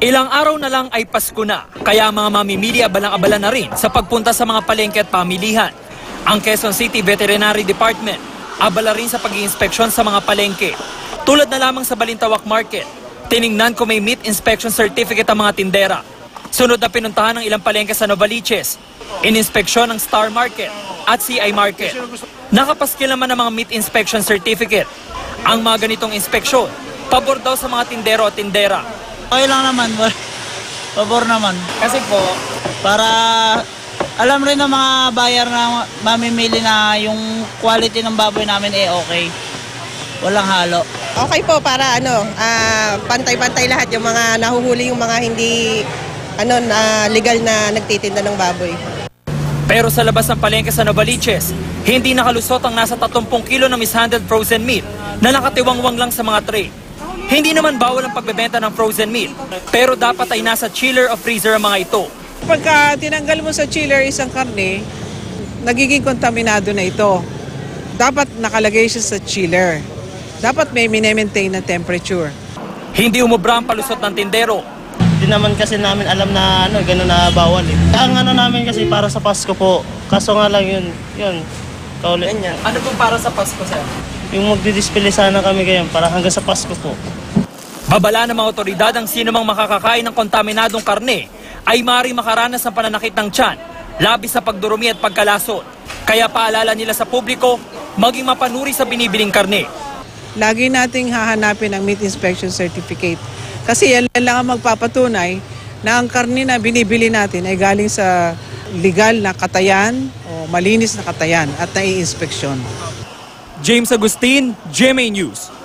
Ilang araw na lang ay Pasko na, kaya mga mamimili abalang-abala na rin sa pagpunta sa mga palengke at pamilihan. Ang Quezon City Veterinary Department, abala rin sa pag inspeksyon sa mga palengke. Tulad na lamang sa Balintawak Market, tiningnan ko may meat inspection certificate ang mga tindera. Sunod na pinuntahan ng ilang palengke sa Novaliches, ininspeksyon ng Star Market at CI Market. Nakapaskil naman ang mga meat inspection certificate. Ang mga ganitong inspeksyon, pabor daw sa mga tindero at tindera. Okay lang naman. Pabor naman. Kasi po, Para alam rin ng mga buyer na mamimili na yung quality ng baboy namin eh okay. Walang halo. Okay po para ano, ah, pantay-pantay lahat yung mga nahuhuli yung mga hindi ano na legal na nagtitinda ng baboy. Pero sa labas ng palengke sa Novaliches, hindi nakalusot ang nasa 30 kilo ng mishandled frozen meat na nakatiwangwang lang sa mga tray. Hindi naman bawal ang pagbebenta ng frozen meat, pero dapat ay nasa chiller o freezer ang mga ito. Pagka tinanggal mo sa chiller isang karne, nagiging kontaminado na ito. Dapat nakalagay siya sa chiller. Dapat may minemaintain na temperature. Hindi umubra ang palusot ng tindero. Hindi naman kasi namin alam na ano, gano'n na bawal eh. Ang ano namin kasi para sa Pasko po, kaso nga lang yun, yun, kaulit. Ano pong para sa Pasko, sir? Yung magdi-display sana kami ngayon para hanggang sa Pasko po. Babala ng mga otoridad ang sino mang makakakain ng kontaminadong karne ay maaaring makaranas ng pananakit ng tiyan, labis sa pagdurumi at pagkalasot. Kaya paalala nila sa publiko, maging mapanuri sa binibiling karne. Lagi nating hahanapin ang meat inspection certificate. Kasi yan lang ang magpapatunay na ang karne na binibili natin ay galing sa legal na katayan o malinis na katayan at nai-inspeksyon. James Agustin, GMA News.